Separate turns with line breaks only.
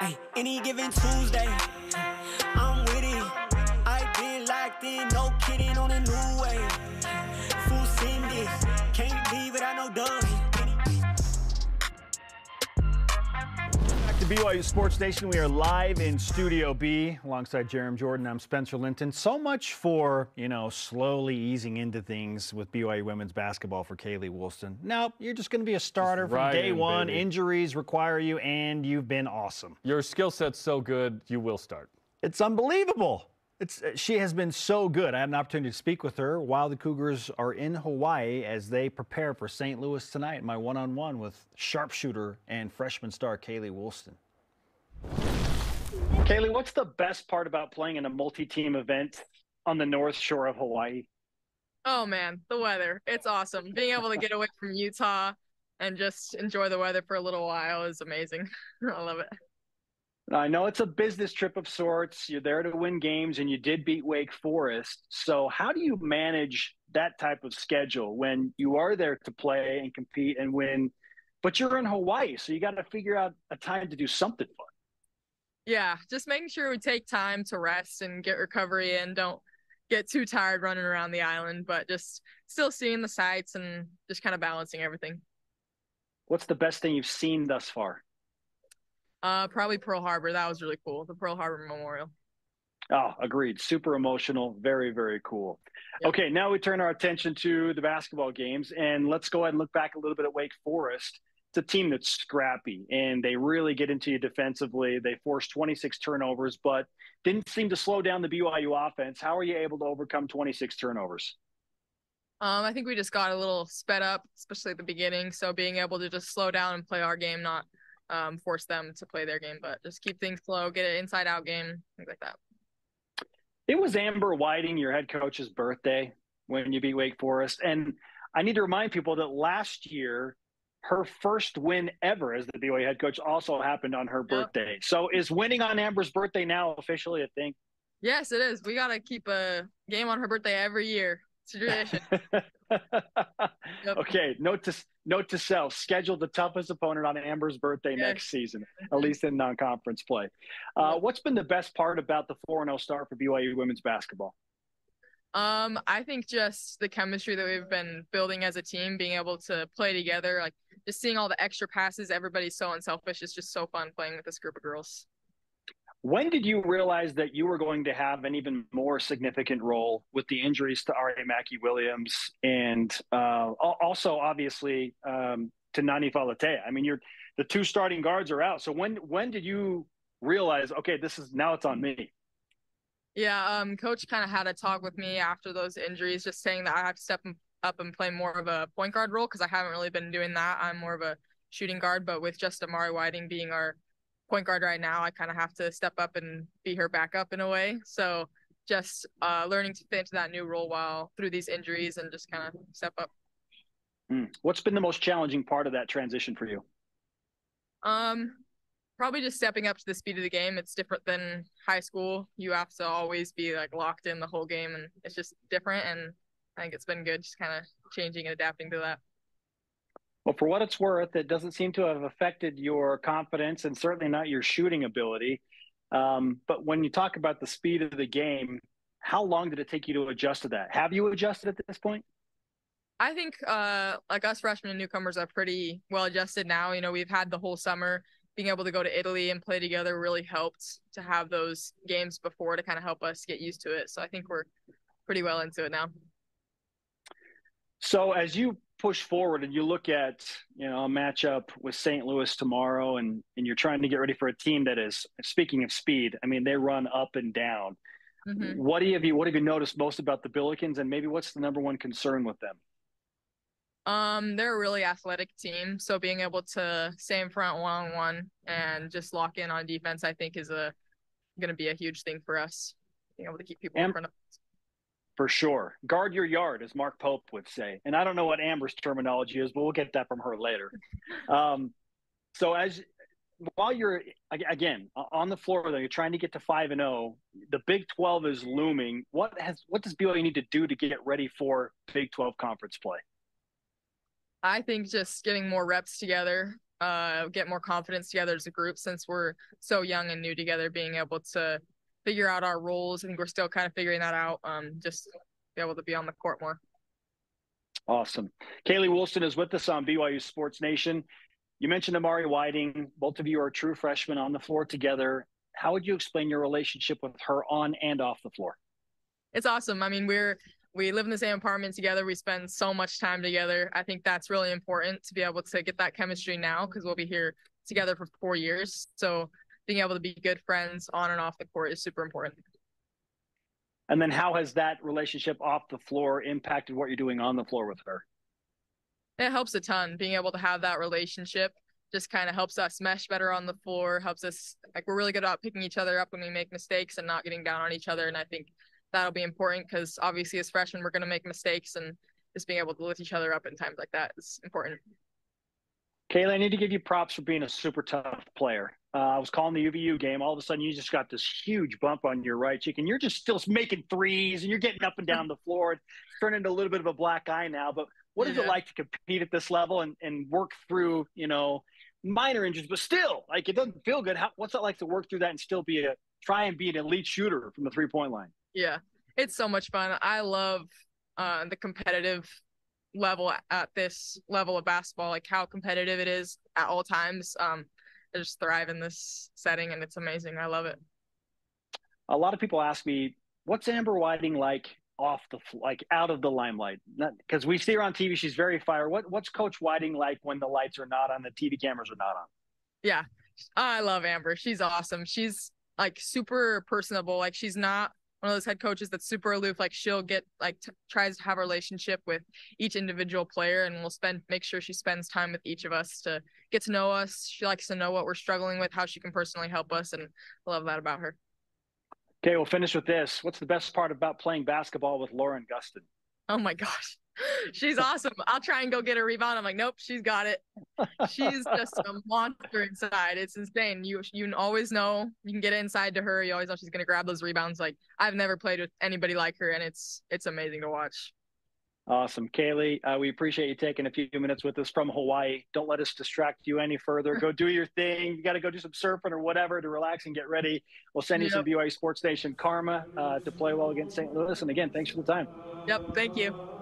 Hey, any given Tuesday, I'm with it. I been locked in, no kidding on a new way. Full send this, can't leave it, I know Doug.
To BYU Sports Nation. We are live in Studio B alongside Jarom Jordan. I'm Spencer Linton. So much for, you know, slowly easing into things with BYU women's basketball for Kailey Woolston. Now, you're just going to be a starter from day one.
baby.
Injuries require you, and you've been awesome.
Your skill set's so good, you will start.
It's unbelievable. It's, uh, she has been so good. I had an opportunity to speak with her while the Cougars are in Hawaii as they prepare for St. Louis tonight. My one on one with sharpshooter and freshman star Kailey Woolston.
Kailey, what's the best part about playing in a multi-team event on the North Shore of Hawaii?
Oh man, the weather. It's awesome. Being able to get away from Utah and just enjoy the weather for a little while is amazing. I love it.
I know it's a business trip of sorts. You're there to win games, and you did beat Wake Forest. So, how do you manage that type of schedule when you are there to play and compete and win, but you're in Hawaii? So, you got to figure out a time to do something fun.
Yeah, just making sure we take time to rest and get recovery and Don't get too tired running around the island, but just still seeing the sights and just kind of balancing everything.
What's the best thing you've seen thus far?
Uh, probably Pearl Harbor. That was really cool. The Pearl Harbor Memorial.
Oh, agreed. Super emotional. Very, very cool.
Yep.
Okay, now we turn our attention to the basketball games, and let's go ahead and look back a little bit at Wake Forest. It's a team that's scrappy, and they really get into you defensively. They forced 26 turnovers, but didn't seem to slow down the BYU offense. How are you able to overcome 26 turnovers?
Um, I think we just got a little sped up, especially at the beginning. So being able to just slow down and play our game, not um, force them to play their game, but just keep things slow, get an inside out game, things like that.
It was Amber Whiting, your head coach's birthday when you beat Wake Forest. And I need to remind people that last year, her first win ever as the BYU head coach also happened on her
Yep.
birthday. So is winning on Amber's birthday now officially a thing?
Yes, it is. We got to keep a game on her birthday every year. It's a tradition. Yep.
okay, note to note to self: schedule the toughest opponent on Amber's birthday
Yes.
next season, at least in non-conference play. Uh,
Yep.
what's been the best part about the four and zero start for BYU women's basketball?
Um, I think just the chemistry that we've been building as a team, being able to play together, like just seeing all the extra passes, everybody's so unselfish. It's just so fun playing with this group of girls.
When did you realize that you were going to have an even more significant role with the injuries to Arielle Mackey Williams and uh, also obviously um, to Nani Falatea? I mean, you're the two starting guards are out. So when when did you realize? Okay, this is now it's on me.
Yeah, um, coach kind of had a talk with me after those injuries, just saying that I have to step up and play more of a point guard role because I haven't really been doing that. I'm more of a shooting guard, but with just Amari Whiting being our point guard right now, I kind of have to step up and be her backup in a way. So just uh, learning to fit into that new role while through these injuries and just kind of step up.
Hmm. What's been the most challenging part of that transition for you?
Um, probably just stepping up to the speed of the game. It's different than high school. You have to always be like locked in the whole game, and it's just different. And I think it's been good, just kind of changing and adapting to that.
Well, for what it's worth, it doesn't seem to have affected your confidence and certainly not your shooting ability. Um, but when you talk about the speed of the game, how long did it take you to adjust to that? Have you adjusted at this point?
I think uh, like us freshmen and newcomers are pretty well adjusted now. You know, we've had the whole summer. Being able to go to Italy and play together really helped to have those games before to kind of help us get used to it. So I think we're pretty well into it now.
So as you push forward and you look at you know a matchup with St. Louis tomorrow, and and you're trying to get ready for a team that is speaking of speed, I mean they run up and down.
Mhm.
What do you have you what have you noticed most about the Billikens, and maybe what's the number one concern with them?
Um, they're a really athletic team, so being able to stay in front one on one and just lock in on defense, I think, is a going to be a huge thing for us. Being able to keep people in front of us.
For sure. Guard your yard, as Mark Pope would say. And I don't know what Amber's terminology is, but we'll get that from her later. Um, so as while you're again on the floor, though, you're trying to get to five and zero. The Big Twelve is looming. What has what does BYU need to do to get ready for Big Twelve conference play?
I think just getting more reps together, uh, get more confidence together as a group since we're so young and new together, being able to figure out our roles. I think we're still kind of figuring that out. Um, just be able to be on the court more.
Awesome. Kailey Woolston is with us on BYU Sports Nation. You mentioned Amari Whiting. Both of you are true freshmen on the floor together. How would you explain your relationship with her on and off the floor?
It's awesome. I mean, we're we live in the same apartment together. We spend so much time together. I think that's really important to be able to get that chemistry now because we'll be here together for four years. So being able to be good friends on and off the court is super important.
And then how has that relationship off the floor impacted what you're doing on the floor with her?
It helps a ton being able to have that relationship just kind of helps us mesh better on the floor, helps us like we're really good about picking each other up when we make mistakes and not getting down on each other. And I think that'll be important because obviously as freshmen we're going to make mistakes and just being able to lift each other up in times like that is important.
Kailey, I need to give you props for being a super tough player. Uh, I was calling the UVU game. All of a sudden, you just got this huge bump on your right cheek, and you're just still making threes, and you're getting up and down the floor. It's turning into a little bit of a black eye now. But what is yeah. it like to compete at this level and, and work through, you know, minor injuries, but still, like it doesn't feel good. How, what's it like to work through that and still be a try and be an elite shooter from the three point line?
Yeah, it's so much fun. I love uh, the competitive level at this level of basketball, like how competitive it is at all times. Um, I just thrive in this setting, and it's amazing. I love it.
A lot of people ask me, "What's Amber Whiting like off the like out of the limelight because we see her on TV. She's very fire. What what's Coach Whiting like when the lights are not on, the TV cameras are not on?
Yeah, I love Amber. She's awesome. She's like super personable. Like she's not one of those head coaches that's super aloof. Like she'll get like t- tries to have a relationship with each individual player, and will spend make sure she spends time with each of us to get to know us. She likes to know what we're struggling with, how she can personally help us, and I love that about her.
Okay, we'll finish with this. What's the best part about playing basketball with Lauren Gustin?
Oh my gosh. She's awesome. I'll try and go get a rebound. I'm like, nope, she's got it. She's just a monster inside. It's insane. You you always know you can get inside to her. You always know she's gonna grab those rebounds. Like I've never played with anybody like her, and it's it's amazing to watch.
Awesome. Kailey. uh, we appreciate you taking a few minutes with us from Hawaii. Don't let us distract you any further. Go do your thing. You got to go do some surfing or whatever to relax and get ready. We'll send you yep. some BYU Sports Nation karma uh, to play well against St. Louis. And again, thanks for the time.
Yep. Thank you.